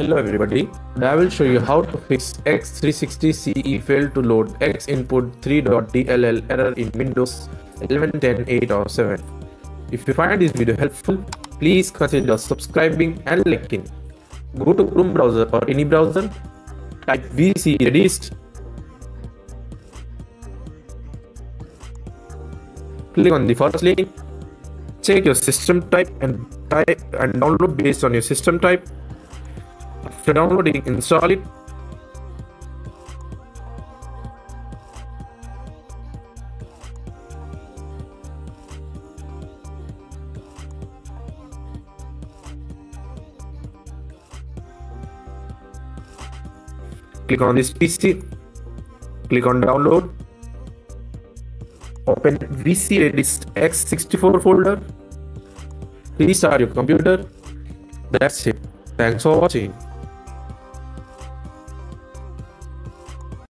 Hello everybody, I will show you how to fix X360CE failed to load X input 3.dll error in Windows 11, 10, 8 or 7. If you find this video helpful, please consider subscribing and liking. Go to Chrome browser or any browser, type vc redist, click on the first link, check your system type and type and download based on your system type after downloading, install it. Click on this PC, click on download, open VC Redist X64 folder, restart your computer. That's it. Thanks for watching.